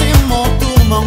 se moturmam